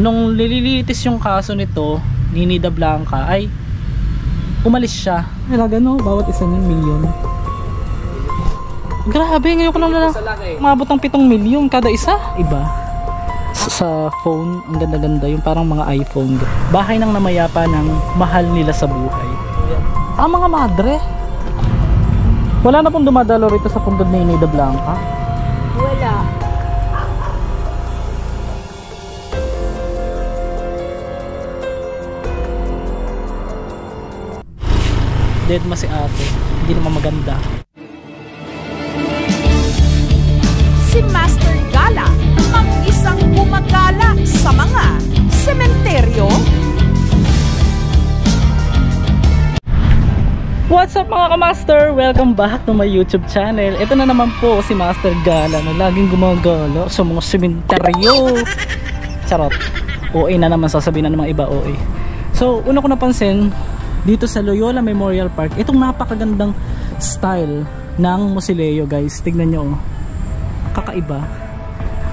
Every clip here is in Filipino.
nung nililitis yung kaso nito ni Nida Blanca ay umalis siya. Nalaga no? Bawat isa ng milyon. Grabe ngayon ko lang na umabot ng 7 milyon kada isa. Iba. Sa phone ang ganda-ganda yung parang mga iPhone. Bahay ng namayapa ng mahal nila sa buhay. Ah mga madre. Wala na pong dumadalo rito sa pundod ni Nida Blanca? Wala. Dead ma si ate hindi naman maganda si Master Gala, ang isang gumagala sa mga sementeryo, What's up mga kamaster? Welcome back to my YouTube channel. Ito na naman po si Master Gala na laging gumagala sa mga sementeryo. Charot. OA na naman sasabihin na ng mga iba OA. So, una ko napansin dito sa Loyola Memorial Park, itong napakagandang style ng Musileo guys. Tignan nyo oh. Kakaiba.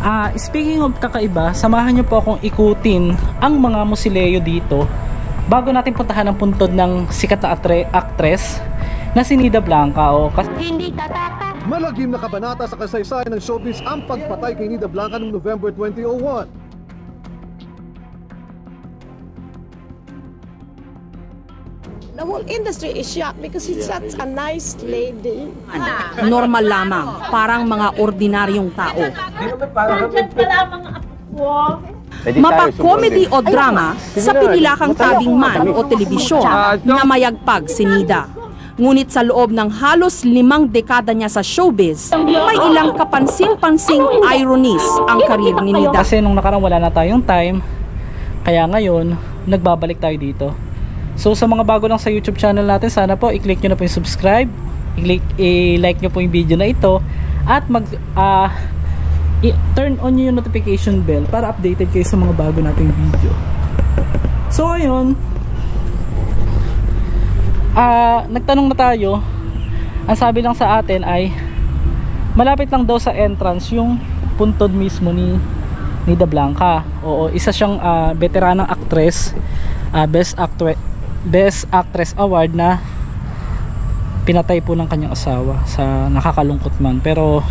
Ah, speaking of kakaiba, samahan nyo po akong ikutin ang mga Musileo dito bago natin puntahan ang puntod ng sikat na actress na si Nida Blanca o kas- Malagim na kabanata sa kasaysayan ng showbiz ang pagpatay kay Nida Blanca noong November 2001. The whole industry is shocked because she's such a nice lady. normal lamang, parang mga ordinaryong tao. Mapa-comedy o drama sa pinilakang tabing man o telebisyon na mayagpag si Nida. Ngunit sa loob ng halos limang dekada niya sa showbiz, may ilang kapansin-pansing ironies ang karir ni Nida. kasi nung nakarang wala na tayong time kaya ngayon nagbabalik tayo dito so sa mga bago lang sa youtube channel natin sana po i-click nyo na po yung subscribe. I-like nyo po yung video na ito. At mag i- turn on nyo yung notification bell para updated kayo sa mga bago nating video. So ayun. Ah nagtanong na tayo. Ang sabi lang sa atin ay malapit lang daw sa entrance yung puntod mismo ni Nida Blanca. Oo, isa siyang ah, veteranang actress, ah, best actress best actress award na pinatay po ng kanyang asawa sa nakakalungkot man. Pero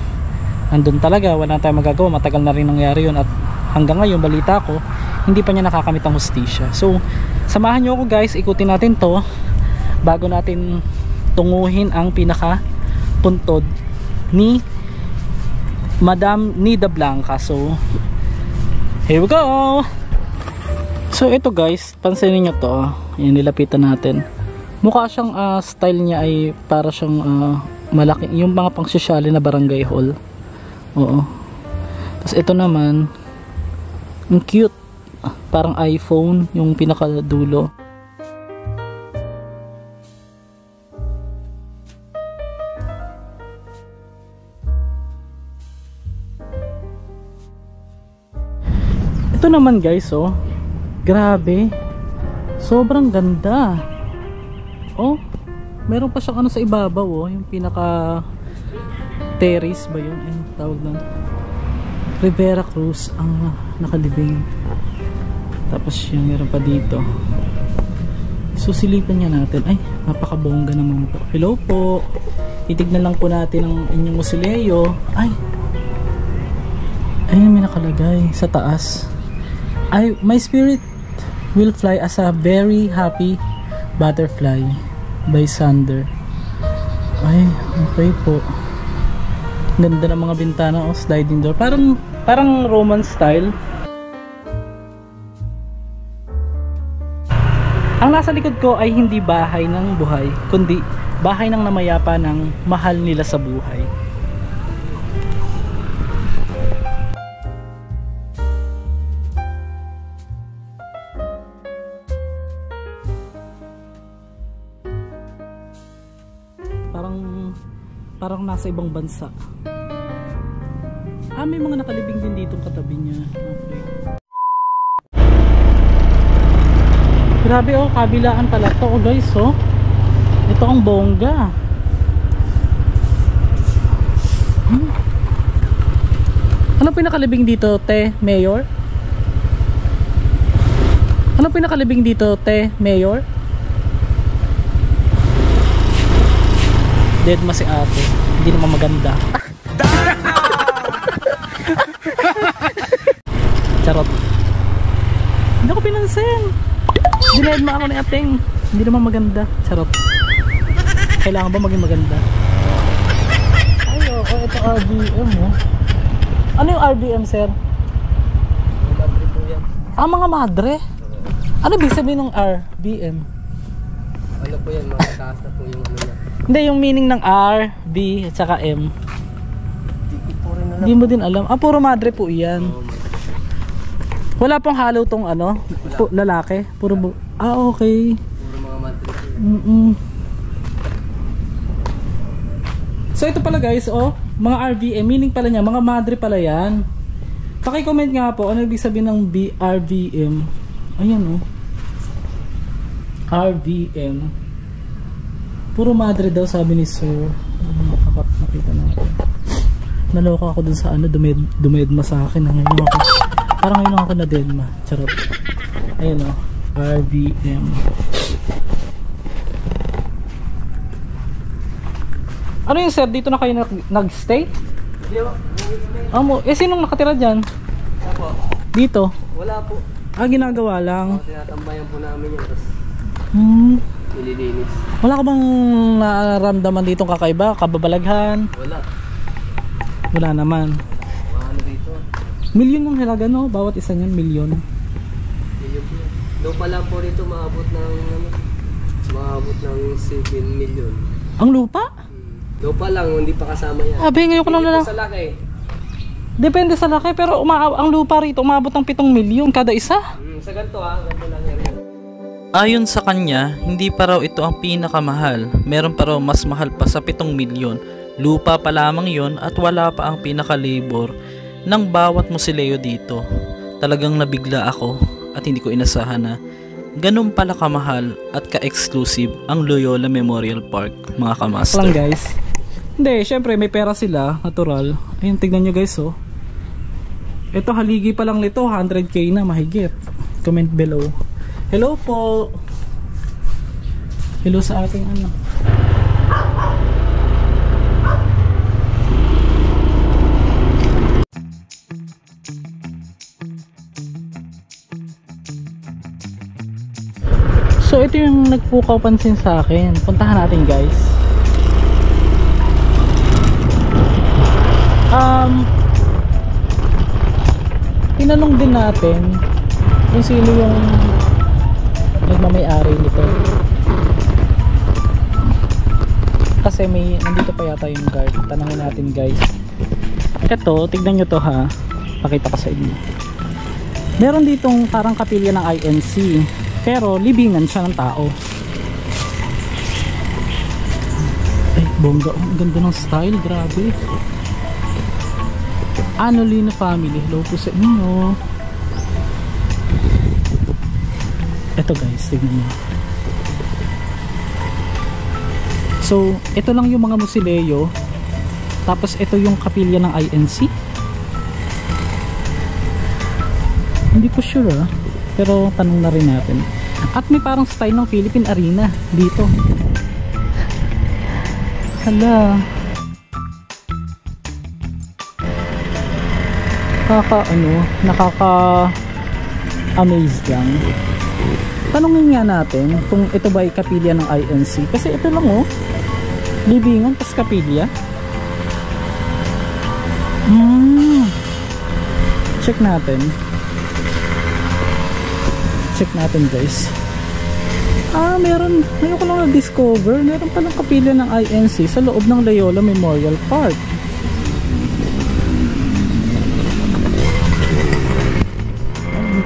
nandun talaga, wala na tayong magagawa. Matagal na rin nangyari yun at hanggang ngayon balita ko, hindi pa niya nakakamit ang hustisya. So, samahan niyo ako guys, ikutin natin to bago natin tunguhin ang pinaka puntod ni Madam Nida Blanca. So, here we go! So, ito guys, pansinin nyo to. Yan, nilapitan natin. Mukha siyang ah, style niya ay para siyang ah, malaki. Yung mga pang na barangay hall. Oo. Tapos ito naman, ang cute. Ah, Parang iPhone, yung pinakadulo. Ito naman guys, oh. Grabe. Sobrang ganda. Oh, meron pa siyang ano sa ibabaw, oh. Yung pinaka terrace ba yun? Ayun, tawag ng Rivera Cruz ang nakalibing. Tapos yung meron pa dito. Susilipan niya natin. Ay, napakabongga naman po. Hello po. Titignan lang po natin ang inyong musileo. Ay, ayun may nakalagay sa taas. I, my spirit will fly as a very happy butterfly by Sander. Ay, okay po. Ganda ng mga bintana o sliding door. Parang parang Roman style. Ang nasa likod ko ay hindi bahay ng buhay, kundi bahay ng namayapa ng mahal nila sa buhay. Nasa ibang bansa. Ah, may mga nakalibing din dito katabi niya. Okay. Grabe oh, kabilaan pala to oh guys oh. Ito ang bongga. Hmm. Ano pinakalibing dito, te, mayor? Ano pinakalibing dito, te, mayor? Dead ma si ate. Hindi naman maganda. Charot. Hindi ako pinansin. Dined ma ako ni ating. Hindi naman maganda. Charot. Kailangan ba maging maganda? Ay, oo. ito RBM, oh. Ano yung RBM, sir? Ah, mga madre. Ano ibig sabihin ng RBM? Ano po yan, matataas na po yung ano niya. Hindi, yung meaning ng R, B, at saka M. Hindi mo din alam. Ah, puro madre po iyan. Wala pong halo tong ano, po, lalaki. Puro bu- Ah, okay. Puro mga madre. Mm-mm. So ito pala guys, oh, mga RVM, meaning pala niya, mga madre pala yan. Paki-comment nga po, ano ibig sabihin ng B RVM? Ayan oh. RVM. Puro madre daw sabi ni Sir. Makakat nakita natin. Naloka ako dun sa ano, dumed, dumedma sa akin. Ngayon ako, parang ngayon ako na dedma. Charot. Ayan oh, RVM. Ano yung sir? Dito na kayo nag- nag-stay? Po. Amo, eh sinong nakatira dyan? Ako, Dito? wala po. Ah, ginagawa lang. Tinatambayan po namin yun. Tapos Hmm. Nililinis. Wala ka bang nararamdaman ditong kakaiba? Kababalaghan? Wala. Wala naman. Ano dito. Milyon yung halaga no? Bawat isa niyan, milyon. Million po yan. Doon pa lang po rito maabot ng ano, maabot ng 7 million. Ang lupa? Doon pa lang, hindi pa kasama yan. Abe, ngayon ko lang Hindi po na sa laki. Depende sa laki, pero ang lupa rito umabot ng 7 milyon kada isa. Hmm, sa ganito ha, ganito lang yan. Ayon sa kanya, hindi pa raw ito ang pinakamahal. Meron pa raw mas mahal pa sa 7 milyon. Lupa pa lamang yon at wala pa ang pinakalibor ng bawat musileo dito. Talagang nabigla ako at hindi ko inasahan na ganun pala kamahal at ka-exclusive ang Loyola Memorial Park, mga lang kamaster. guys. Hindi, syempre may pera sila, natural. Ayun, tignan nyo guys oh. Ito haligi pa lang nito, 100k na mahigit. Comment below. Hello po. Hello sa ating ano. So ito yung nagpukaw pansin sa akin. Puntahan natin guys. Um Tinanong din natin kung sino yung nagmamay-ari nito. Kasi may nandito pa yata yung guard. Tanungin natin guys. Ito, tignan nyo to ha. Pakita ko sa inyo. Meron ditong parang kapilya ng INC. Pero libingan siya ng tao. Ay, bongga. Oh, ang ganda ng style. Grabe. Anolino family. Hello po sa inyo. Ito guys, tignan nyo. So, ito lang yung mga musileo. Tapos ito yung kapilya ng INC. Hindi ko sure ah. Pero tanong na rin natin. At may parang style ng Philippine Arena dito. Hala. Nakaka ano, nakaka amaze lang. Tanungin nga natin kung ito ba ay kapilya ng INC. Kasi ito lang oh. Libingan tas kapilya. Hmm. Check natin. Check natin guys. Ah, meron. Ngayon ko lang na-discover. Meron palang kapilya ng INC sa loob ng Loyola Memorial Park.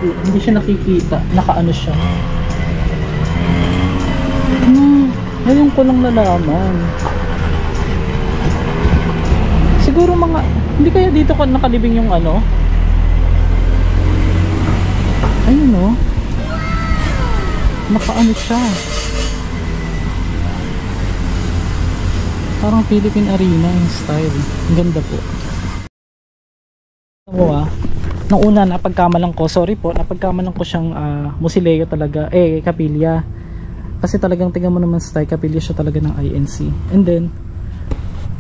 Ay, hindi, siya nakikita. Nakaano siya. Hmm, ngayon ko lang nalaman. Siguro mga, hindi kaya dito ko nakalibing yung ano? Ayun oh. Nakaano siya. Parang Philippine Arena yung style. Ang ganda po. Ano ah? Nung una napagkamalang ko. Sorry po napagkamalang ko siyang uh, Musileo talaga. Eh Kapilya. Kasi talagang tingnan mo naman sa Kapilya siya talaga ng INC and then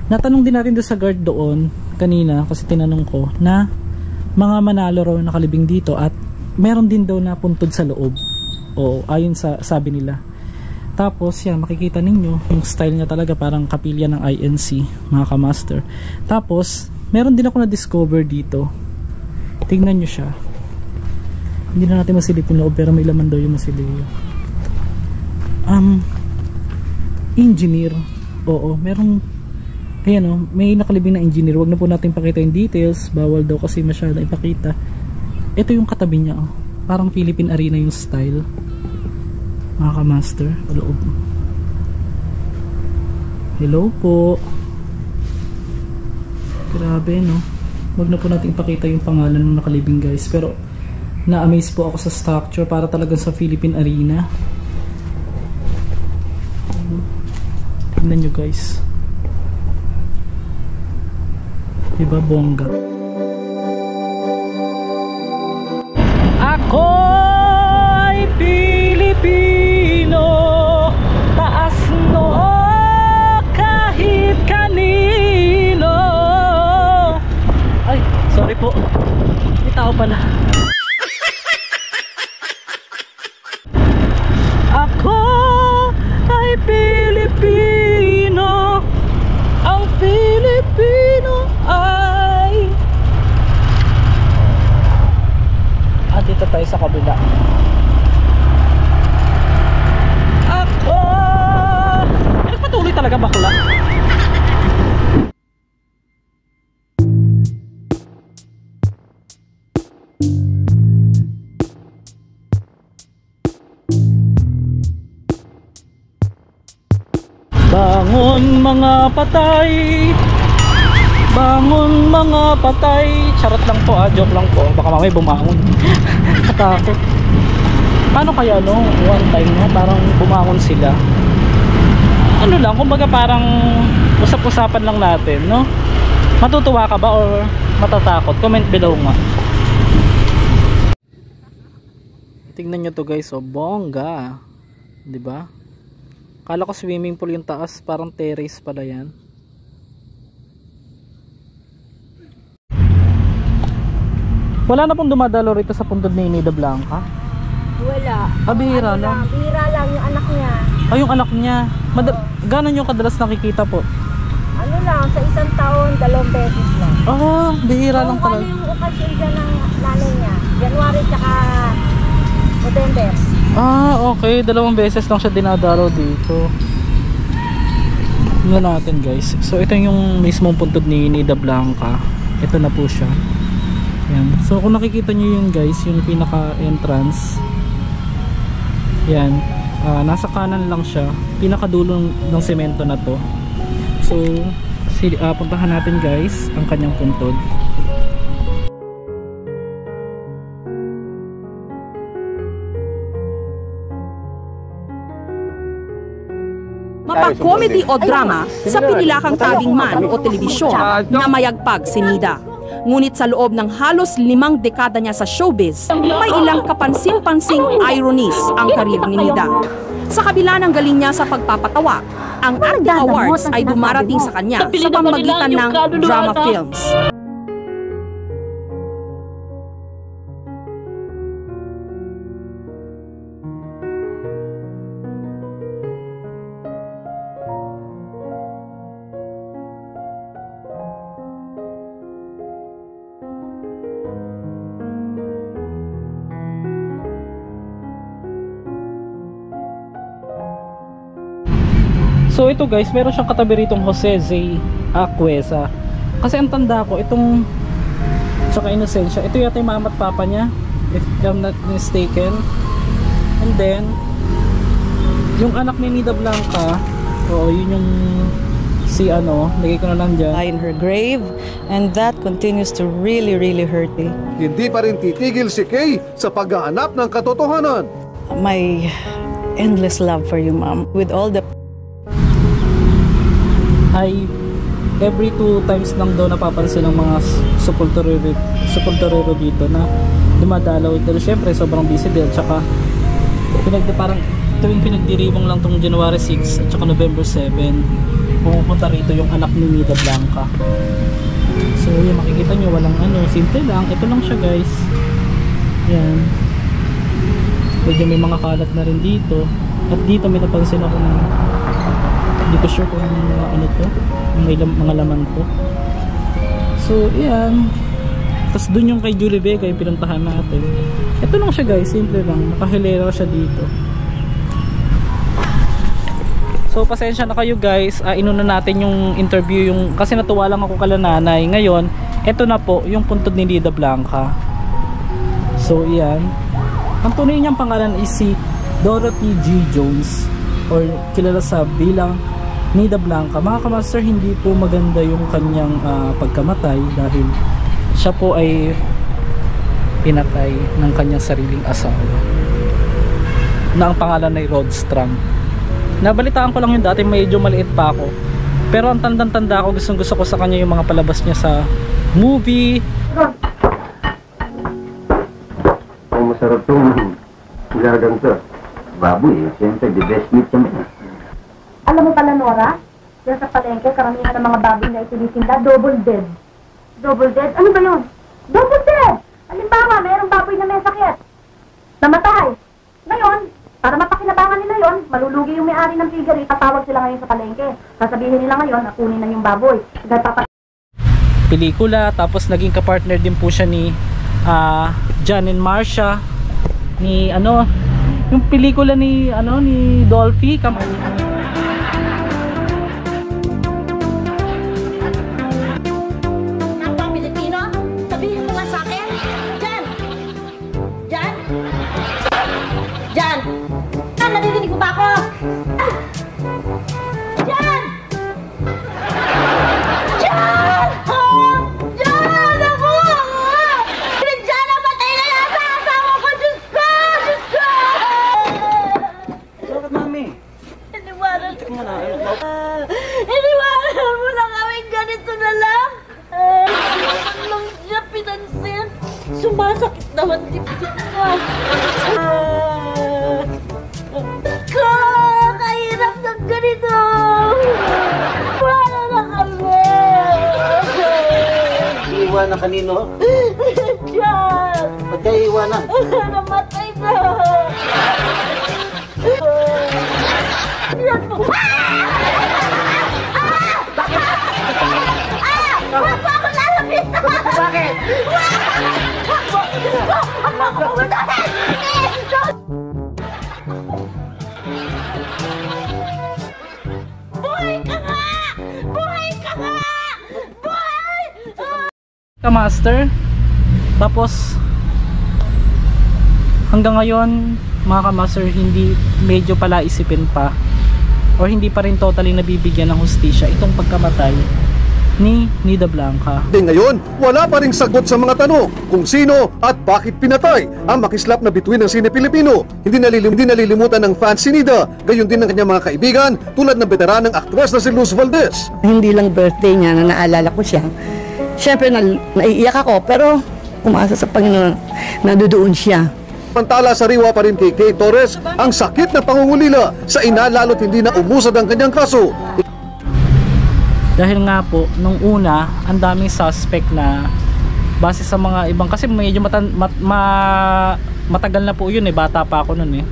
natanong din natin doon sa guard doon kanina kasi tinanong ko na mga manalo raw nakalibing dito at meron din daw na puntod sa loob. O ayon sa sabi nila. Tapos yan makikita ninyo yung style niya talaga parang kapilya ng INC mga kamaster. Tapos meron din ako na discover dito tingnan nyo siya. Hindi na natin masilip yung loob pero may laman daw yung masilip. Um engineer. Oo merong ayan o may nakalibing na engineer. Wag na po natin pakita yung details. Bawal daw kasi masyado ipakita. Ito yung katabi niya oh. parang Philippine Arena yung style. Mga ka-master paloob hello po. Grabe no wag na po natin ipakita yung pangalan ng nakalibing guys. Pero na-amaze po ako sa structure para talagang sa Philippine Arena. Tignan nyo guys. Diba bongga tao pala. Ako ay Pilipino. Ang Pilipino ay Ah, dito tayo sa kabila mga patay. Bangon mga patay. Charot lang po ah, joke lang po. Baka mamay bumangon. Katakot. Paano kaya no, one time no, parang bumangon sila. Ano lang, kumbaga parang Usap-usapan lang natin no? Matutuwa ka ba or matatakot? Comment below nga. Tingnan nyo to guys, oh, bongga. 'Di ba? Kala ko swimming pool yung taas, parang terrace pala yan. Wala na pong dumadalo rito sa puntod ni Nida Blanca. Wala. Ah, bihira Ano lang. Bihira lang yung anak niya. Ay, yung anak niya. Mad- Gano'n yung kadalas nakikita po? Ano lang, sa isang taon, dalawang beses lang. Ah, bihira lang Kung ano talaga. yung okasyon dyan ng nanay niya, January tsaka November. Ah, okay. Dalawang beses lang siya dinadaro dito. Tingnan natin guys. So, ito yung mismong puntod ni Nida Blanca. Ito na po siya. Yan. So, kung nakikita nyo yun guys, yung pinaka-entrance. Yan. Ah, nasa kanan lang siya. Pinakadulong ng semento na to. So, si, ah, puntahan natin guys ang kanyang puntod. Mapa-comedy o drama sa pinilakang tabing man o telebisyon na mayagpag si Nida. Ngunit sa loob ng halos limang dekada niya sa showbiz, may ilang kapansin-pansing ironies ang karir ni Nida. Sa kabila ng galing niya sa pagpapatawa, ang acting awards ay dumarating sa kanya sa pamamagitan ng drama films. So ito guys, meron siyang katabi ritong Jose Z. Acuesa. Kasi ang tanda ko, itong tsaka Inocencia, ito yata yung mama at papa niya. If I'm not mistaken. And then, yung anak ni Nida Blanca, oo, yun yung si ano, lagay ko na lang dyan. in her grave and that continues to really really hurt me. Hindi pa rin titigil si Kay sa paghahanap ng katotohanan. My endless love for you mom with all the ay every two times lang daw napapansin ng mga sepulturero, sepulturero dito na dumadalaw dahil syempre sobrang busy din. Tsaka pinag parang tuwing pinagdiriwang lang tong January 6 at saka November 7 pumupunta rito yung anak ni Nida Blanca. So yung makikita nyo walang ano simple lang. Ito lang siya guys. Yan. Medyo may mga kalat na rin dito. At dito may napansin ako na hindi ko sure kung mga ano to yung may lam- mga laman to so yan tapos dun yung kay Julie Vega yung pinuntahan natin ito lang siya guys simple lang nakahilera siya dito So pasensya na kayo guys, uh, inuna natin yung interview yung kasi natuwa lang ako kala nanay. Ngayon, ito na po yung puntod ni Lida Blanca. So iyan. Ang tunay niyang pangalan is si Dorothy G. Jones or kilala sa bilang Nida Blanca. Mga kamaster, hindi po maganda yung kanyang ah, pagkamatay dahil siya po ay pinatay ng kanyang sariling asawa na ang pangalan ay Rod Strang. Nabalitaan ko lang yung dati medyo maliit pa ako. Pero ang tandang-tanda ko gustong gusto ko sa kanya yung mga palabas niya sa movie. Ang masarap to. Baboy, eh. Siyempre, the best meat yan. eh. Alam mo pala, Nora? Diyan sa palengke, karamihan ng mga baboy na itinitinda, double dead. Double dead? Ano ba yun? Double dead! Halimbawa, mayroong baboy na may sakit. Namatay. Ngayon, para mapakinabangan nila yon, malulugi yung may-ari ng piggery, tatawag sila ngayon sa palengke. Sasabihin nila ngayon, na kunin na yung baboy. Dahil pelikula tapos naging kapartner din po siya ni ah, John and Marcia ni ano yung pelikula ni ano ni Dolphy kam Iniwanan Ah, Iniwanan mo na kami ganito na lang. Ah, lang siya pinansin. Sumasakit naman dibdib ko. Ah, ko, kahirap ng ganito. Wala na kami. Iiwanan kanino? Diyan. Ba't kayo iiwanan? Namatay na. Yan po. Huwag mo ako lalapit! Bakit? Huwag mo! Huwag mo ako pumuntahin! Buhay ka nga! Buhay ka nga! Buhay! ka master tapos hanggang ngayon mga kamaster hindi medyo pala isipin pa or hindi pa rin totally nabibigyan ng hustisya itong pagkamatay ni Nida Blanca Di ngayon, wala pa ring sagot sa mga tanong kung sino at bakit pinatay ang makislap na bituin ng sine Pilipino. Hindi, nalilim, hindi nalilimutan ng fans si Nida, gayon din ng kanyang mga kaibigan tulad ng veteranang aktres na si Luz Valdez. hindi lang birthday niya na naalala ko siya. Siyempre, na, naiiyak ako, pero umasa sa Panginoon, nadudoon siya. Pantala sa riwa pa rin kay Kay Torres ang sakit na pangungulila sa ina lalo't hindi na umusad ang kanyang kaso. dahil nga po nung una ang daming suspect na base sa mga ibang kasi medyo matan, mat, ma- matagal na po yun eh bata pa ako nun eh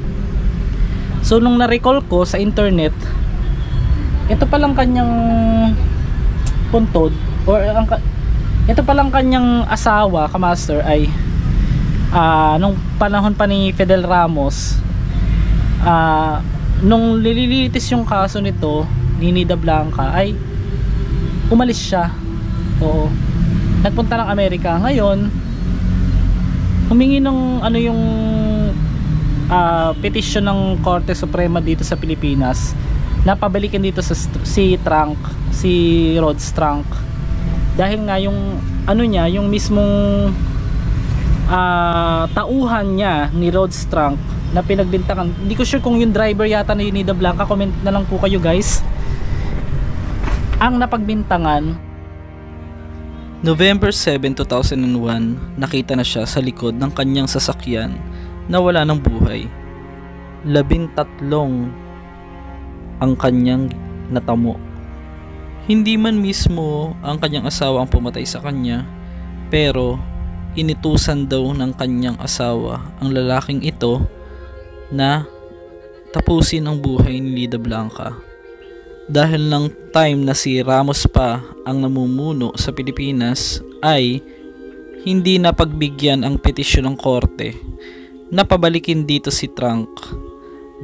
so nung na-recall ko sa internet ito palang kanyang puntod or ang ito palang kanyang asawa kamaster ay ah, nung panahon pa ni Fidel Ramos ah, nung nililitis yung kaso nito ni Nida Blanca ay umalis siya. Oo. Nagpunta ng Amerika. Ngayon humingi ng ano yung ah, petition ng Korte Suprema dito sa Pilipinas na pabalikin dito sa si Trunk si Rod Strunk. Dahil nga yung ano niya yung mismong ah, tauhan niya ni Rod Strunk na pinagbintangan hindi ko sure kung yung driver yata ni Nida Blanca comment na lang po kayo guys ang napagbintangan November 7, 2001, nakita na siya sa likod ng kanyang sasakyan na wala ng buhay. Labing tatlong ang kanyang natamo. Hindi man mismo ang kanyang asawa ang pumatay sa kanya, pero initusan daw ng kanyang asawa ang lalaking ito na tapusin ang buhay ni Lida Blanca. Dahil ng time na si Ramos pa ang namumuno sa Pilipinas ay hindi na pagbigyan ang petisyon ng korte na pabalikin dito si Trunk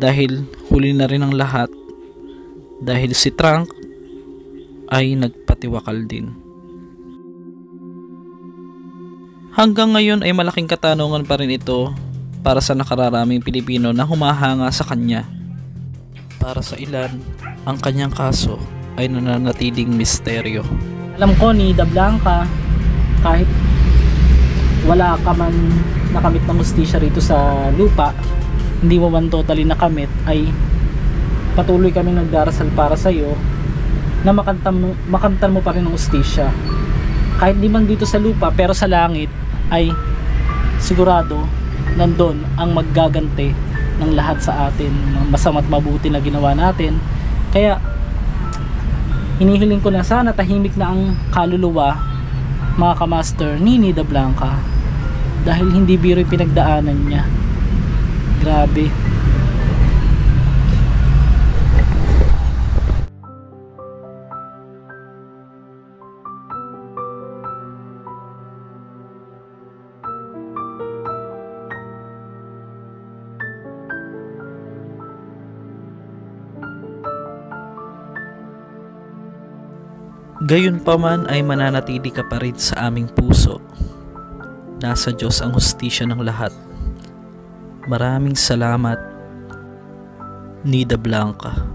dahil huli na rin ang lahat. Dahil si Trunk ay nagpatiwakal din. Hanggang ngayon ay malaking katanungan pa rin ito para sa nakararaming Pilipino na humahanga sa kanya. Para sa ilan, ang kanyang kaso ay nananatiling misteryo. alam ko ni Da Blanca kahit wala ka man nakamit ng justisya rito sa lupa hindi mo man totally nakamit ay patuloy kaming nagdarasal para sa iyo na makantan mo, makamtan mo pa rin ng justisya kahit di man dito sa lupa pero sa langit ay sigurado nandun ang maggaganti ng lahat sa atin ng masama't mabuti na ginawa natin. Kaya hinihiling ko na sana tahimik na ang kaluluwa mga kamaster ni Nida Blanca dahil hindi biro yung pinagdaanan niya. Grabe Gayunpaman ay mananatili ka pa rin sa aming puso. Nasa Diyos ang hustisya ng lahat. Maraming salamat, Nida Blanca.